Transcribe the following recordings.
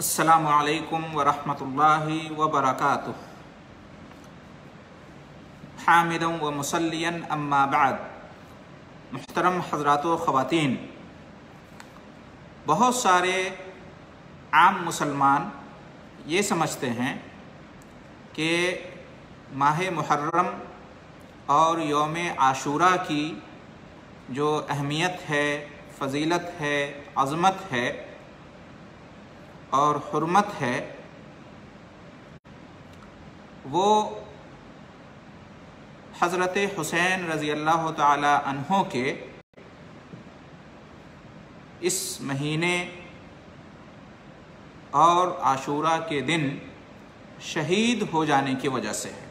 असलकम वरहमतुल्लाहि वबरकातुह हामिदम व मुसलियन अम्मा बाद मुहतरम हजरात ख़वातीन बहुत सारे आम मुसलमान ये समझते हैं कि माह मुहर्रम और योम आशूरा की जो अहमियत है, फजीलत है, अज़मत है और हरमत है, वो हज़रत हुसैन रज़ी अल्लाह तहों के इस महीने और आशूरा के दिन शहीद हो जाने की वजह से है।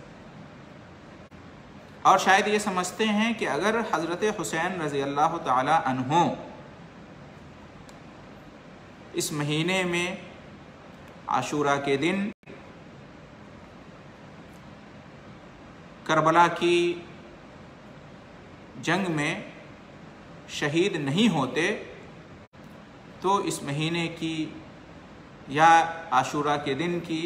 और शायद ये समझते हैं कि अगर हज़रत हुसैन रज़ी अल्लाह तहों इस महीने में आशूरा के दिन करबला की जंग में शहीद नहीं होते तो इस महीने की या आशूरा के दिन की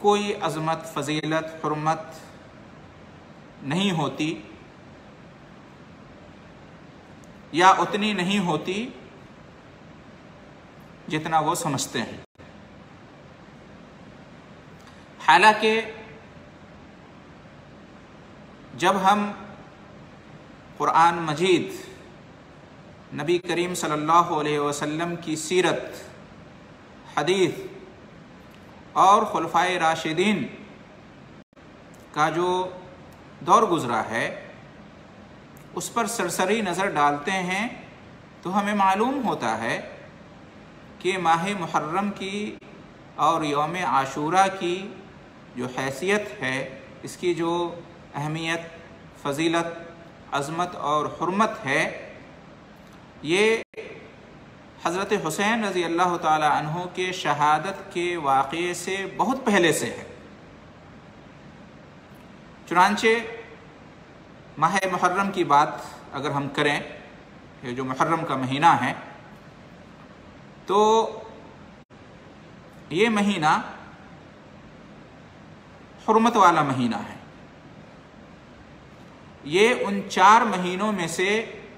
कोई अज़मत, फजीलत, हरमत नहीं होती, या उतनी नहीं होती जितना वो समझते हैं। हालाँकि जब हम कुरान मजीद नबी करीम सल्लल्लाहु अलैहि वसल्लम की सीरत, हदीस और खुलफाए राशिदीन का जो दौर गुज़रा है, उस पर सरसरी नज़र डालते हैं तो हमें मालूम होता है कि माह मुहर्रम की और योम आशूरा की जो हैसियत है, इसकी जो अहमियत, फजीलत, अज़मत और हरमत है, ये हज़रत हुसैन रज़ी अल्लाह तहों के शहादत के वाक़े से बहुत पहले से है। चुनानचे माह मुहर्रम की बात अगर हम करें, ये जो मुहर्रम का महीना है तो ये महीना हरमत वाला महीना है। ये उन चार महीनों में से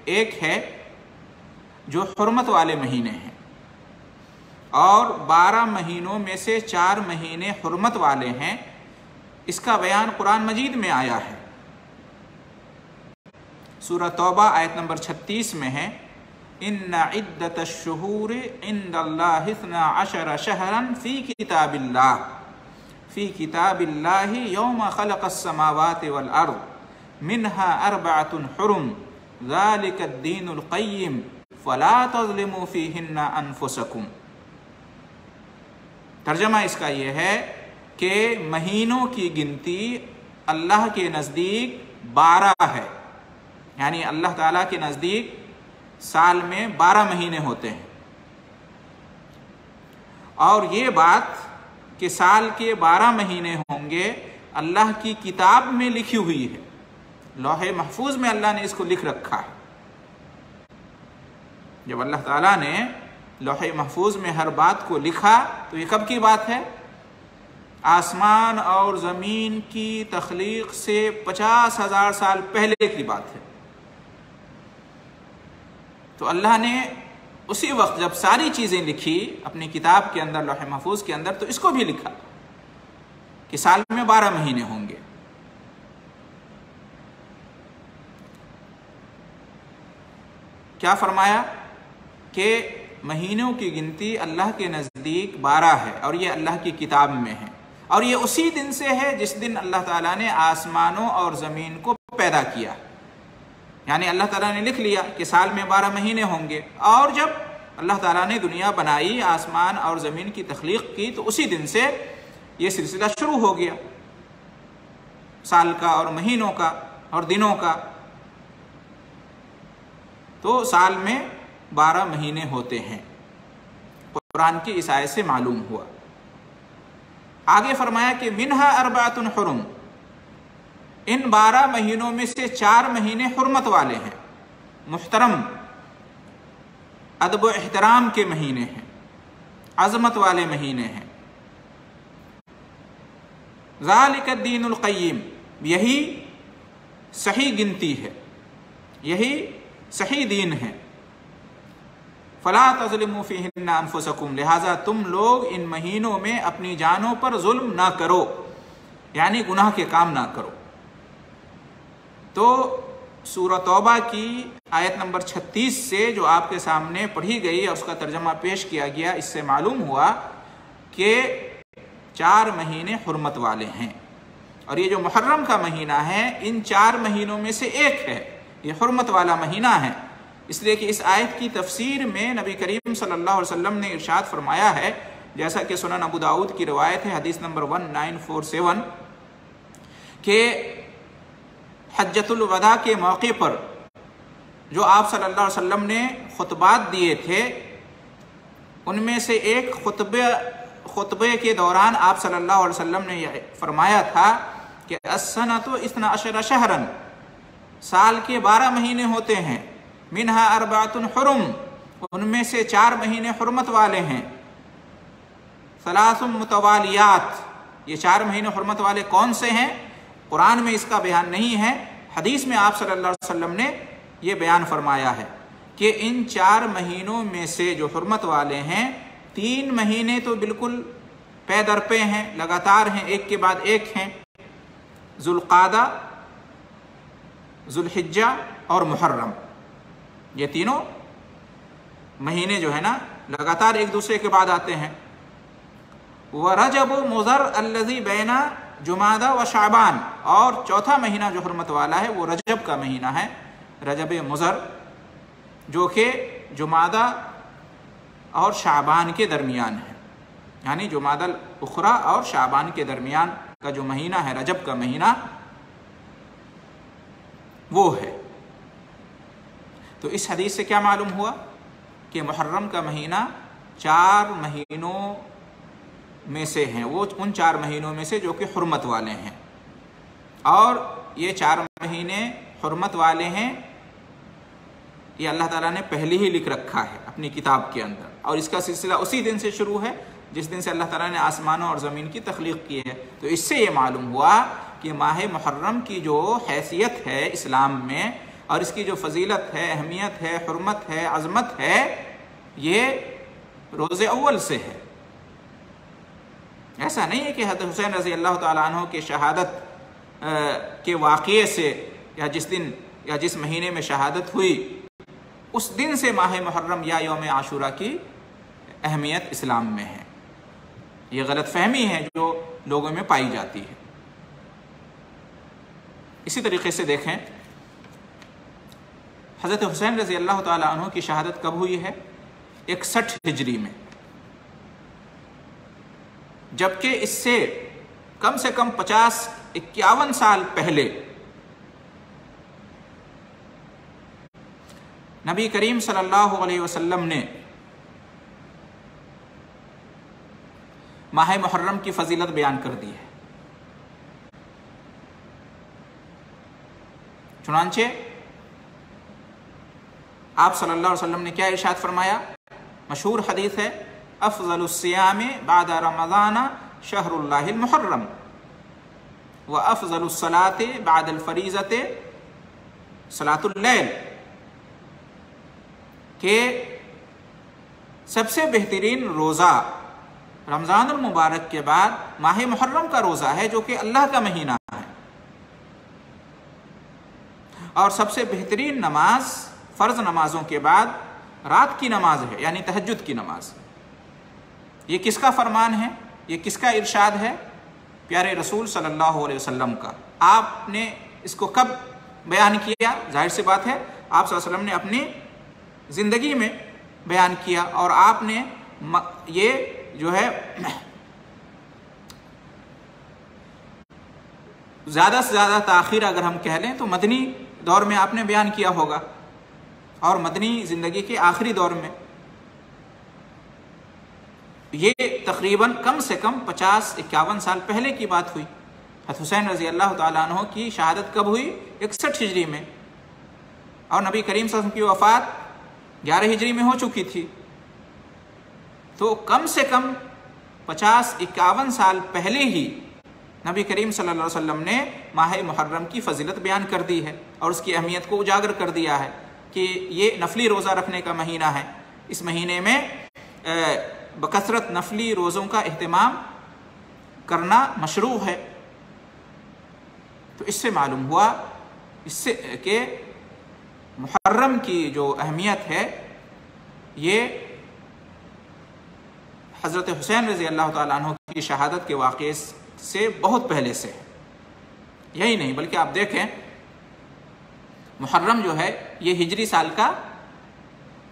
एक है जो हरमत वाले महीने हैं। और बारह महीनों में से चार महीने हरमत वाले हैं। इसका बयान कुरान मजीद में आया है। सूरह तौबा आयत नंबर 36 में है। इन इद्दत तर्जमा इसका यह है कि महीनों की गिनती अल्लाह के नज़दीक बारह है। यानी अल्लाह ताला के नज़दीक साल में बारह महीने होते हैं। और ये बात कि साल के बारह महीने होंगे, अल्लाह की किताब में लिखी हुई है। लोहे महफूज में अल्लाह ने इसको लिख रखा है। जब अल्लाह ताला ने लोहे महफूज में हर बात को लिखा तो ये कब की बात है? आसमान और ज़मीन की तख्लीक से पचास हज़ार साल पहले की बात है। तो अल्लाह ने उसी वक्त जब सारी चीज़ें लिखी, अपनी किताब के अंदर, लोहे महफूज के अंदर तो इसको भी लिखा कि साल में बारह महीने होंगे। क्या फरमाया कि महीनों की गिनती अल्लाह के नज़दीक बारह है और ये अल्लाह की किताब में है और ये उसी दिन से है जिस दिन अल्लाह ताला ने आसमानों और ज़मीन को पैदा किया। यानी अल्लाह ताला ने लिख लिया कि साल में बारह महीने होंगे। और जब अल्लाह ताला ने दुनिया बनाई, आसमान और ज़मीन की तख्लीक की तो उसी दिन से ये सिलसिला शुरू हो गया। साल का और महीनों का और दिनों का। तो साल में बारह महीने होते हैं। कुरान की आयत से मालूम हुआ। आगे फरमाया कि मिनहा अरबातुन हुरुम। इन बारह महीनों में से चार महीने हरमत वाले हैं। मुहतरम, अदब एहतराम के महीने हैं। अजमत वाले महीने हैं। ज़ालिकद्दीनकयीम यही सही गिनती है। यही सही दीन है। फला तजलमफ़ीनफुसकुम लिहाजा तुम लोग इन महीनों में अपनी जानों पर जुल्म ना करो, यानी गुनाह के काम ना करो। तो सूरत तौबा की आयत नंबर 36 से जो आपके सामने पढ़ी गई और उसका तर्जमा पेश किया गया, इससे मालूम हुआ कि चार महीने हरमत वाले हैं। और ये जो मुहर्रम का महीना है, इन चार महीनों में से एक है। ये हरमत वाला महीना है। इसलिए कि इस आयत की तफसीर में नबी करीम सल्लल्लाहु अलैहि वसल्लम ने इरशाद फरमाया है, जैसा कि सुनन अबू दाऊद की रवायत है, हदीस number one nine four seven, के हजतुलवदा के मौके पर जो आप सल्लल्लाहु अलैहि वसल्लम ने खुतबात दिए थे, उनमें से एक खुतबे खुतबे के दौरान आप सल्लल्लाहु अलैहि वसल्लम ने यह फरमाया था कि असना तो इतना अशर शहरन, साल के बारह महीने होते हैं। मिनहा अरबातुन हुरुम, उनमें से चार महीने हरमत वाले हैं। सलासुम मुतवालियात, ये चार महीने हरमत वाले कौन से हैं? कुरान में इसका बयान नहीं है, हदीस में आप सल्लल्लाहु अलैहि वसल्लम ने ये बयान फरमाया है कि इन चार महीनों में से जो हरमत वाले हैं, तीन महीने तो बिल्कुल पे दर पे हैं, लगातार हैं, एक के बाद एक हैं, जुल्क़ादा, जुल्हिज्जा और मुहर्रम। ये तीनों महीने जो है ना, लगातार एक दूसरे के बाद आते हैं। व रजब मुजर अल्लजी बैना जुमादा व शाबान। और चौथा महीना जो हरमत वाला है, वो रजब का महीना है, रजब मुजर, जो कि जुमादा और शाबान के दरमियान है। यानी जुमादल उखरा और शाबान के दरमियान का जो महीना है, रजब का महीना, वो है। तो इस हदीस से क्या मालूम हुआ कि मुहर्रम का महीना चार महीनों में से हैं। वो उन चार महीनों में से जो कि हरमत वाले हैं। और ये चार महीने हरमत वाले हैं, ये अल्लाह ताला ने पहले ही लिख रखा है अपनी किताब के अंदर। और इसका सिलसिला उसी दिन से शुरू है, जिस दिन से अल्लाह ताला ने आसमानों और ज़मीन की तख्लीक की है। तो इससे ये मालूम हुआ कि माह मुहर्रम की जो हैसियत है इस्लाम में, और इसकी जो फजीलत है, अहमियत है, हरमत है, अजमत है, ये रोज़ अव्वल से है। ऐसा नहीं है कि हज़रत हुसैन रज़ी अल्लाह तु के शहादत के वाक़े से या जिस दिन या जिस महीने में शहादत हुई, उस दिन से माह मुहर्रम या योम आशूरा की अहमियत इस्लाम में है। ये गलत फहमी है जो लोगों में पाई जाती है। इसी तरीके से देखें, हज़रत हुसैन रज़ी अल्लाह तु की शहादत कब हुई है? इकसठ हिजरी में। जबकि इससे कम से कम पचास, इक्यावन साल पहले नबी करीम सल्लल्लाहु अलैहि वसल्लम ने माह मुहर्रम की फजीलत बयान कर दी है। चुनाचे आप सल्लल्लाहु अलैहि वसल्लम ने क्या इरशाद फरमाया? मशहूर हदीस है अफजलुस्याम बाद रमज़ाना शहरुल्लाहमुहर्रम व अफजलसलात बाद फरीज़त सलातुल्लैल के सबसे बेहतरीन रोज़ा रमज़ान मुबारक के बाद माह मुहर्रम का रोज़ा है जो कि अल्लाह का महीना है और सबसे बेहतरीन नमाज़ फ़र्ज़ नमाजों के बाद रात की नमाज़ है यानी तहजद की नमाज़ ये किसका फरमान है? ये किसका इरशाद है? प्यारे रसूल सल्लल्लाहु अलैहि वसल्लम का। आपने इसको कब बयान किया? ज़ाहिर सी बात है, आप वसल्लम ने अपनी ज़िंदगी में बयान किया और आपने ये जो है, ज़्यादा से ज़्यादा ताखिर अगर हम कह लें तो मदनी दौर में आपने बयान किया होगा। और मदनी ज़िंदगी के आखिरी दौर में ये तकरीबन कम से कम पचास इक्यावन साल पहले की बात हुई। हत हुसैन रज़ी अल्लाह तु की शहादत कब हुई? इकसठ हिजरी में। और नबी करीम की वफ़ात ग्यारह हिजरी में हो चुकी थी। तो कम से कम पचास इक्यावन साल पहले ही नबी करीम सल्लल्लाहु अलैहि वसल्लम ने माह मुहर्रम की फजीलत बयान कर दी है और उसकी अहमियत को उजागर कर दिया है कि ये नफली रोज़ा रखने का महीना है। इस महीने में बकसरत नफली रोज़ों का अहतमाम करना मशरू है। तो इससे मालूम हुआ, इससे कि मुहर्रम की जो अहमियत है, ये हज़रत हुसैन रज़ी अल्लाह तु की शहादत के वाक़े से बहुत पहले से है। यही नहीं, बल्कि आप देखें, मुहर्रम जो है, ये हिजरी साल का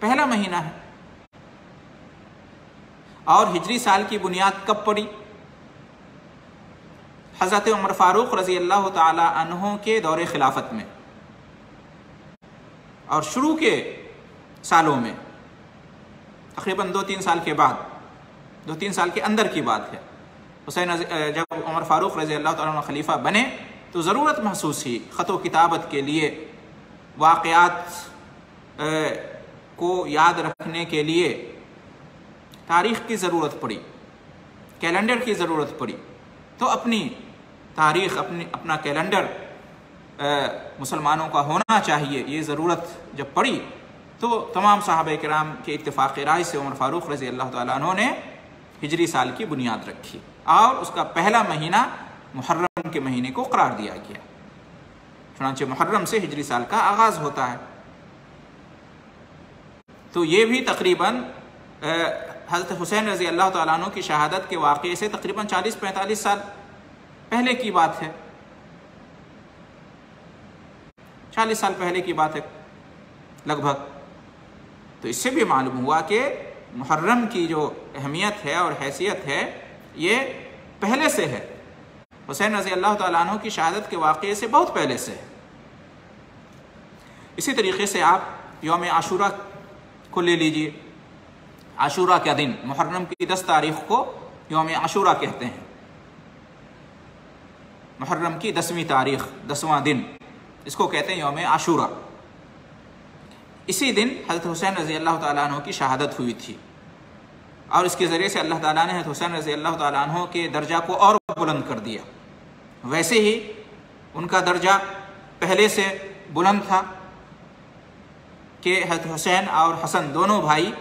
पहला महीना है। और हिजरी साल की बुनियाद कब पड़ी? हज़रत उमर फ़ारूक रज़ी अल्लाह तहों के दौरे खिलाफत में और शुरू के सालों में, तकरीबन दो तीन साल के बाद दो तीन साल के अंदर की बात है। हुसैन जब उमर फ़ारूक रज़ी अल्लाह खलीफा बने तो ज़रूरत महसूस हुई ख़त किताबत के लिए वाक़ात को याद रखने के लिए तारीख़ की ज़रूरत पड़ी, कैलेंडर की ज़रूरत पड़ी। तो अपनी तारीख़, अपनी, अपना कैलेंडर मुसलमानों का होना चाहिए, ये ज़रूरत जब पड़ी तो तमाम साहब कराम के इतफ़ाक़ राय से उमर फ़ारूक रज़ी अल्लाह तु ने हिजरी साल की बुनियाद रखी और उसका पहला महीना मुहर्रम के महीने को करार दिया गया। चुनाचे मुहर्रम से हिजरी साल का आगाज़ होता है। तो ये भी तकरीबन हज़रत हुसैन रज़ी अल्लाह तु की शहादत के वाक़े से तकरीबन 40-45 साल पहले की बात है। 40 साल पहले की बात है लगभग। तो इससे भी मालूम हुआ कि मुहर्रम की जो अहमियत है और हैसियत है, ये पहले से है। हुसैन रज़ी अल्लाह तु की शहादत के वाक़े से बहुत पहले से है। इसी तरीके से आप योम आशूरा को ले लीजिए। आशूरा का दिन? मुहर्रम की दस तारीख को योम आशूरा कहते हैं। मुहर्रम की दसवीं तारीख, दसवां दिन, इसको कहते हैं योम आशूरा। इसी दिन हज़रत हुसैन रज़ी अल्लाह तु की शहादत हुई थी। और इसके ज़रिए से अल्लाह ताला ने हज़रत हुसैन रज़ी अल्लाह तु के दर्जा को और बुलंद कर दिया। वैसे ही उनका दर्जा पहले से बुलंद था कि हज़रत हुसैन और हसन दोनों भाई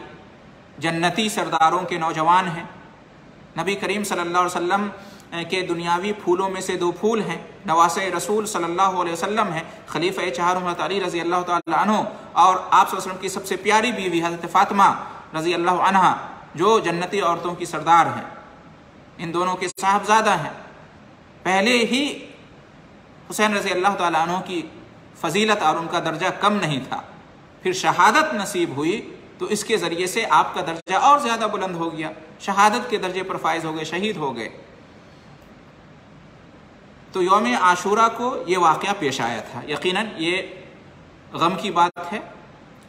जन्नती सरदारों के नौजवान हैं। नबी करीम सल्लल्लाहु अलैहि वसल्लम के दुनियावी फूलों में से दो फूल हैं। नवास रसूल सल्लल्लाहु अलैहि वसल्लम है, खलीफ़ चार उमत अली रज़ी अल्लाह तु और आप वसल्लम की सबसे प्यारी बीवी हज़रत फ़ातिमा रज़ी अल्लाह अनहा, जो जन्नती औरतों की सरदार हैं। इन दोनों के साहबजादा हैं। पहले ही हुसैन रज़ी अल्लाह तु की फजीलत और उनका दर्जा कम नहीं था। फिर शहादत नसीब हुई तो इसके ज़रिए से आपका दर्जा और ज़्यादा बुलंद हो गया। शहादत के दर्जे पर फायज हो गए, शहीद हो गए। तो योम आशूरा को ये वाक़ पेश आया था। यकीनन ये गम की बात है,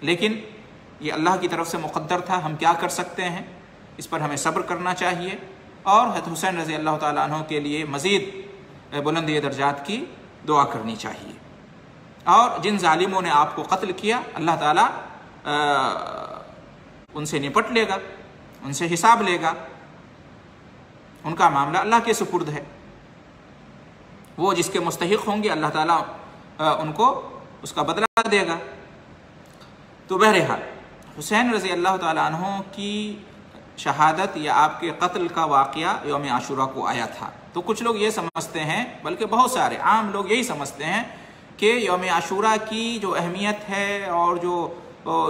लेकिन ये अल्लाह की तरफ़ से मुक़द्दर था। हम क्या कर सकते हैं? इस पर हमें सब्र करना चाहिए। और हत हुसैन रज़ी अल्लाह तु के लिए मज़ीद बुलंद दर्जात की दुआ करनी चाहिए। और जिन ालिमों ने आपको कत्ल किया, अल्लाह ताला उनसे निपट लेगा, उनसे हिसाब लेगा। उनका मामला अल्लाह के सुपुर्द है। वो जिसके मुस्तक होंगे, अल्लाह ताला उनको उसका बदला देगा। तो बहरहाल, हुसैन रज़ी अल्लाह तु की शहादत या आपके कत्ल का वाक़ योम आशुरा को आया था। तो कुछ लोग ये समझते हैं, बल्कि बहुत सारे आम लोग यही समझते हैं कि योम आशुरा की जो अहमियत है और जो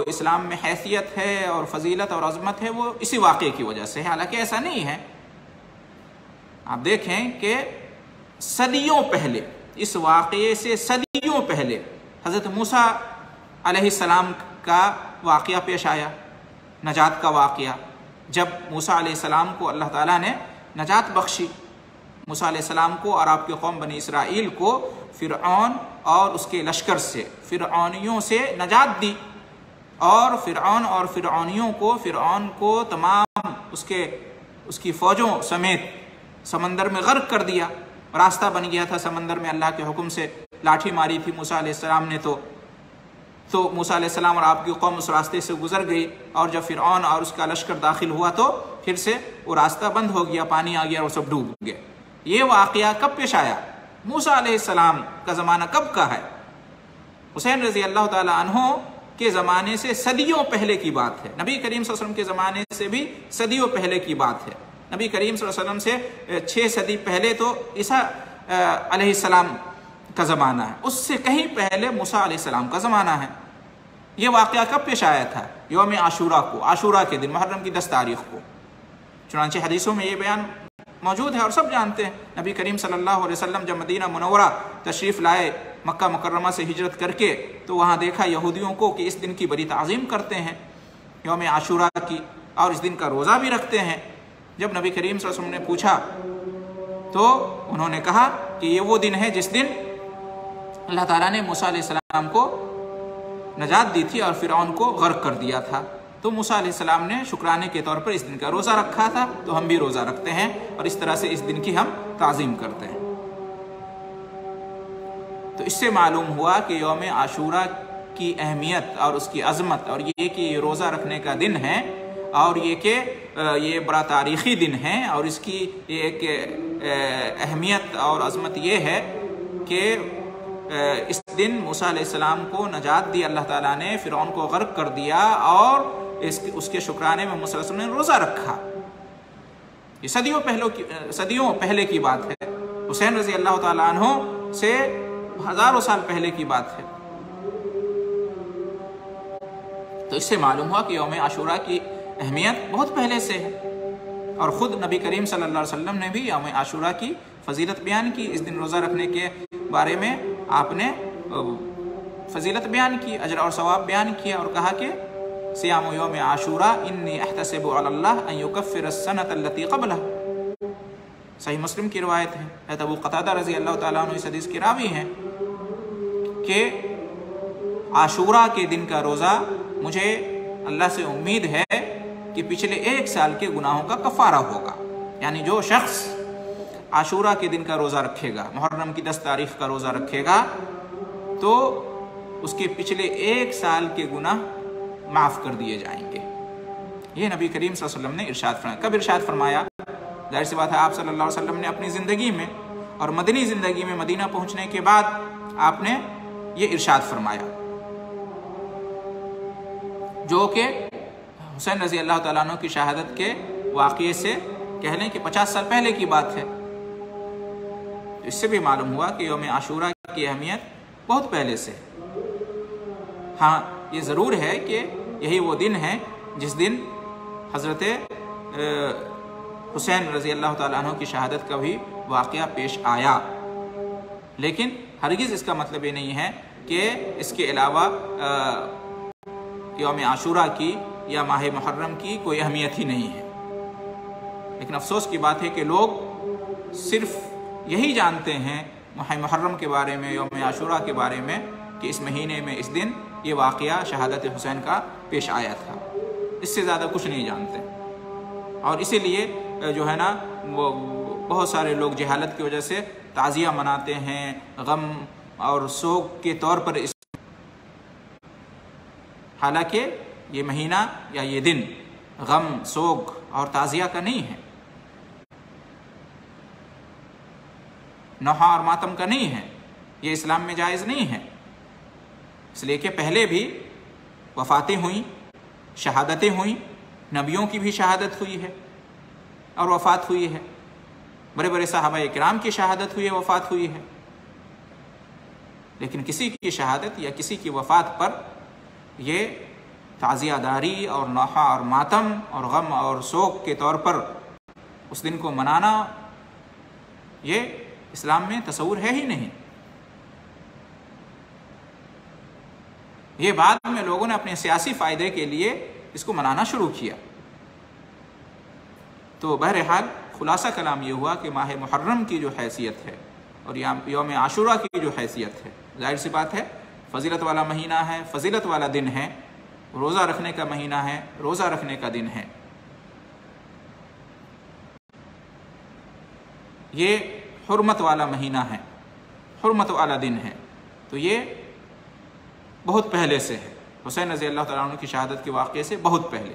इस्लाम में हैसियत है और फजीलत और अजमत है, वो इसी वाक़े की वजह से है। हालाँकि ऐसा नहीं है। आप देखें कि सदियों पहले, इस वाक़े से सदियों पहले, हज़रत मूसा सलाम का वाक़ पेश आया, नजात का वाक़ जब मूसा सलाम को अल्लाह ताला ने नजात बख्शी, मूसा सलाम को और आपके कौम बनी इसराइल को फ़िरौन और उसके लश्कर से फ़िरौनियों से नजात दी। और फ़िरौन और फ़िरौनियों को फ़िरौन को तमाम उसके, उसकी फ़ौजों समेत समंदर में गर्क कर दिया। रास्ता बन गया था समंदर में अल्लाह के हुक्म से। लाठी मारी थी मूसा सलाम ने तो। तो मूसा सलाम और आपकी कौम उस रास्ते से गुजर गई और जब फिर और उसका लश्कर दाखिल हुआ तो फिर से वो रास्ता बंद हो गया, पानी आ गया और सब डूब गए। ये वाक़ कब पेश आया? मूसा सलाम का ज़माना कब का है? हुसैन रज़ी अल्लाह तहों के ज़माने से सदियों पहले की बात है। नबी करीम वसल्लम के ज़माने से भी सदियों पहले की बात है। नबी करीम वसल्लम से छः सदी पहले तो ईसा सलाम का ज़माना है। उससे कहीं पहले मूसा सलाम का ज़माना है। ये वाक़ कब पेश आया था? योम आशूरा को, आशूरा के दिन, मुहर्रम की दस तारीख को। चुनाचे हदीसों में ये बयान मौजूद है और सब जानते हैं। नबी करीम सल्लल्लाहु अलैहि वसल्लम जब मदीना मुनवरा तशरीफ़ लाए मक्का मुकर्रमा से हिजरत करके तो वहाँ देखा यहूदियों को कि इस दिन की बड़ी तज़ीम करते हैं, योम आशूरा की, और इस दिन का रोज़ा भी रखते हैं। जब नबी करीम वसल्लम ने पूछा तो उन्होंने कहा कि ये वो दिन है जिस दिन अल्लाह ताला ने मूसा सलाम को नजात दी थी और फिर को गर्क कर दिया था। तो मूसा सलाम ने शुक्राने के तौर पर इस दिन का रोज़ा रखा था तो हम भी रोज़ा रखते हैं और इस तरह से इस दिन की हम ताज़ीम करते हैं। तो इससे मालूम हुआ कि योम आशूरा की अहमियत और उसकी अजमत और ये कि ये रोज़ा रखने का दिन है और ये कि ये बड़ा तारीख़ी दिन है और इसकी एक अहमियत और अजमत ये है कि इस दिन मूसा को नजात दी, अल्लाह ताला ने फिर को गर्क कर दिया और इस, उसके शुक्राने में मूसा ने रोज़ा रखा। ये सदियों पहलों की सदियों पहले की बात है। हुसैन रज़ी अल्लाह तहों से हज़ारों साल पहले की बात है। तो इससे मालूम हुआ कि योम आशूरा की अहमियत बहुत पहले से है। और ख़ुद नबी करीम सल्लल्लाहु अलैहि वसल्लम ने भी योम आशूरा की फजीलत बयान की, इस दिन रोज़ा रखने के बारे में आपने फजीलत बयान की, अजर और सवाब बयान किया और कहा कि, सियाम योम आशूरा इन्नी अहतसबफ़िरसनतलती कबला सही मुस्लिम की रवायत है। अबू कतादा रज़ी अल्लाह तस हदीस के रावी हैं। कि आशूरा के दिन का रोज़ा मुझे अल्लाह से उम्मीद है कि पिछले एक साल के गुनाहों का कफारा होगा। यानी जो शख्स आशूरा के दिन का रोज़ा रखेगा, मुहर्रम की दस तारीख का रोज़ा रखेगा तो उसके पिछले एक साल के गुनाह माफ़ कर दिए जाएँगे। ये नबी करीम वसल्लम ने इरशाद फरमाया। कब इरशाद फरमाया? ज़ाहिर सी बात है, आप सल्लल्लाहु अलैहि वसल्लम ने अपनी ज़िंदगी में और मदनी ज़िंदगी में मदीना पहुँचने के बाद आपने ये इरशाद फरमाया। जो कि हुसैन रज़ी अल्लाह तु की शहादत के वाक़े से कह लें कि पचास साल पहले की बात है। तो इससे भी मालूम हुआ कि योम आशूरा की अहमियत बहुत पहले से हाँ। ये ज़रूर है कि यही वो दिन है जिस दिन हज़रत हुसैन रज़ी अल्लाह तु की शहादत का भी वाक़ पेश आया। लेकिन हरगिज़ इसका मतलब ये नहीं है कि इसके अलावा योम आशूरा की या माह मुहर्रम की कोई अहमियत ही नहीं है। लेकिन अफसोस की बात है कि लोग सिर्फ़ यही जानते हैं माह मुहर्रम के बारे में, योम आशूरा के बारे में कि इस महीने में, इस दिन ये वाक़ शहादत हुसैन का पेश आया था। इससे ज़्यादा कुछ नहीं जानते। और इसीलिए जो है ना वो, बहुत सारे लोग जहालत की वजह से ताज़िया मनाते हैं, गम और सोग के तौर पर इस हालाँकि ये महीना या ये दिन गम सोग और ताज़िया का नहीं है। नहा और मातम का नहीं है। ये इस्लाम में जायज़ नहीं है। इसलिए कि पहले भी वफ़ातें हुई, शहादतें हुई, नबियों की भी शहादत हुई है और वफ़ात हुई है। बड़े बड़े साहबा कराम की शहादत हुई है, वफ़ात हुई है। लेकिन किसी की शहादत या किसी की वफ़ात पर ये ताज़ियादारी और नहा और मातम और गम और शोक के तौर पर उस दिन को मनाना ये इस्लाम में तस्वूर है ही नहीं। ये बाद में लोगों ने अपने सियासी फ़ायदे के लिए इसको मनाना शुरू किया। तो बहरहाल खुलासा कलाम ये हुआ कि माह मुहर्रम की जो हैसियत है और योम आशुरा की जो हैसियत है, ज़ाहिर सी बात है, फजीलत वाला महीना है, फजीलत वाला दिन है, रोज़ा रखने का महीना है, रोज़ा रखने का दिन है। ये हरमत वाला महीना है, हरमत वाला दिन है। तो ये बहुत पहले से है। हुसैन रज़ी अल्लाह तला की शहादत के वाक़े से बहुत पहले।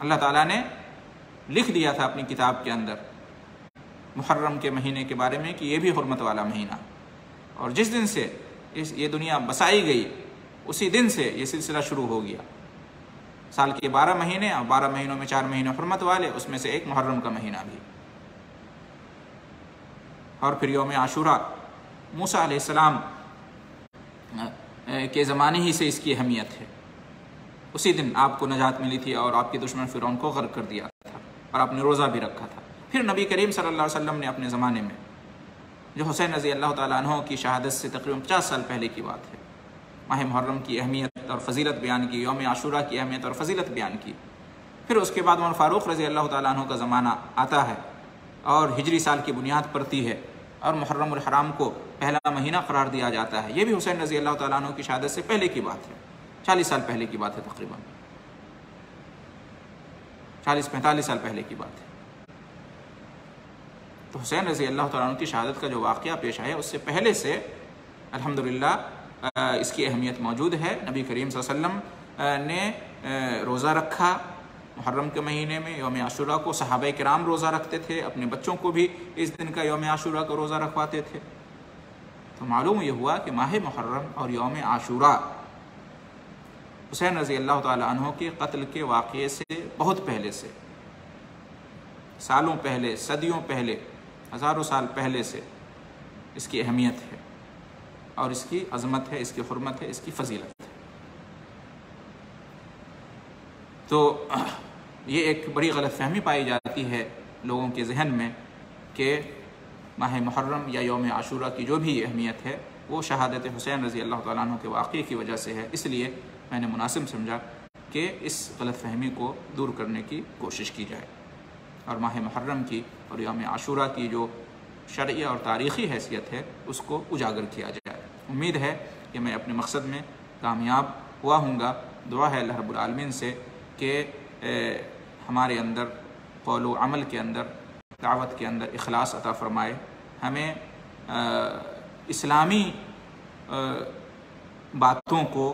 अल्लाह ताला ने लिख दिया था अपनी किताब के अंदर, मुहर्रम के महीने के बारे में कि ये भी हरमत वाला महीना। और जिस दिन से इस, ये दुनिया बसाई गई, उसी दिन से ये सिलसिला शुरू हो गया। साल के बारह महीने और बारह महीनों में चार महीने हरमत वाले, उसमें से एक मुहर्रम का महीना भी। और फिर योम आशूरा, मूसा सलाम के ज़माने ही से इसकी अहमियत है। उसी दिन आपको नजात मिली थी और आपके दुश्मन फिर को गर्क कर दिया और आपने रोज़ा भी रखा था। फिर नबी करीम सल्लल्लाहु अलैहि वसल्लम ने अपने ज़माने में, जो हुसैन रज़ी अल्लाह तहों की शहादत से तकरीबन पचास साल पहले की बात है, माह मुहर्रम की अहमियत और फजीलत बयान की, योम आशूरा की अहमियत और फजीलत बयान की। फिर उसके बाद उमर फ़ारूक रज़ी अल्लाह तहों का ज़माना आता है और हिजरी साल की बुनियाद पड़ती है और मुहर्रम हराम को पहला महीना करार दिया जाता है। ये भी हुसैन रज़ी अल्लाह तु की शहादत से पहले की बात है, चालीस साल पहले की बात है तकरीबन। चालीस, पैंतालीस साल पहले की बात है। तो हुसैन रज़ी अल्लाह तु की शहादत का जो वाक़ पेश आया, उससे पहले से, अल्हम्दुलिल्लाह इसकी अहमियत मौजूद है। नबी करीम वसल्लम ने रोज़ा रखा। मुहर्रम के महीने में, योम आशुरा को सहाब कराम रोज़ा रखते थे। अपने बच्चों को भी इस दिन का योम आशुरा का रोज़ा रखवाते थे। तो मालूम यह हुआ कि माह मुहर्रम और योम आशुरा हुसैन रज़ी अल्लाह तहों के कत्ल के वाक़े से बहुत पहले से, सालों पहले, सदियों पहले, हज़ारों साल पहले से इसकी अहमियत है और इसकी अजमत है, इसकी हरमत है, इसकी फजीलत है। तो ये एक बड़ी गलत फहमी पाई जाती है लोगों के जहन में कि माह मुहर्रम या योम आशूरा की जो भी अहमियत है, वो शहादत हुसैन रज़ी अल्लाह तु के वाक़े की वजह से है। इसलिए मैंने मुनासिब समझा कि इस गलत फहमी को दूर करने की कोशिश की जाए। और माह मुहर्रम की और योम आशूरा की जो शर्य और तारीख़ी हैसियत है उसको उजागर किया जाए। उम्मीद है कि मैं अपने मकसद में कामयाब हुआ हूँ दुआ है अल्लाह रब्बुल से कि हमारे अंदर कौल अमल के अंदर दावत के अंदर अखलास अता फ़रमाए। हमें आ, इस्लामी आ, बातों को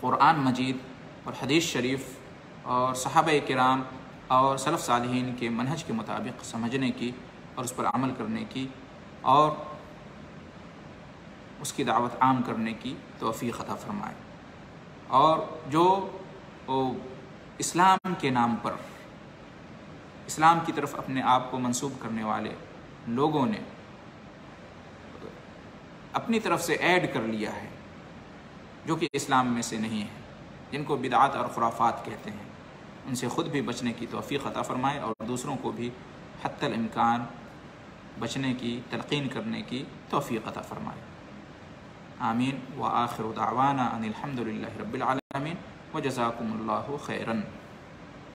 क़ुरान मजीद और हदीस शरीफ और सहाब कराम और सलफ़ सालहीन के मनहज के मुताबिक समझने की और उस पर अमल करने की और उसकी दावत आम करने की तोफ़ी अता फ़रमाए। और जो इस्लाम के नाम पर, इस्लाम की तरफ़ अपने आप को मंसूब करने वाले लोगों ने अपनी तरफ़ से ऐड कर लिया है जो कि इस्लाम में से नहीं है, जिनको बिदात और खुराफात कहते हैं। उनसे ख़ुद भी बचने की तोफ़ी ख़ता फ़रमाए और दूसरों को भी हतलमकान बचने की, तलकिन करने की तोफ़ी ख़ता फ़रमाए। आमीन। व आखिर दावाना अनिलहमदिल्ला रबालमीन व जज़ाकुमल्ला खैरन।